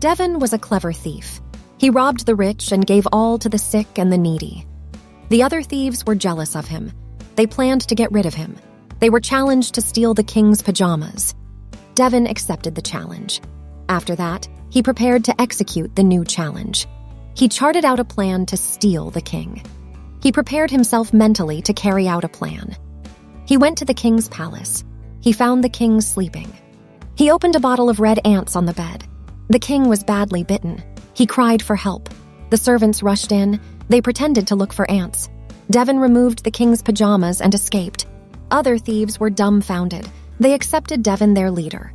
Deven was a clever thief. He robbed the rich and gave all to the sick and the needy. The other thieves were jealous of him. They planned to get rid of him. They were challenged to steal the king's pajamas. Deven accepted the challenge. After that, he prepared to execute the new challenge. He charted out a plan to steal the king. He prepared himself mentally to carry out a plan. He went to the king's palace. He found the king sleeping. He opened a bottle of red ants on the bed. The king was badly bitten. He cried for help. The servants rushed in. They pretended to look for ants. Deven removed the king's pajamas and escaped. Other thieves were dumbfounded. They accepted Deven their leader.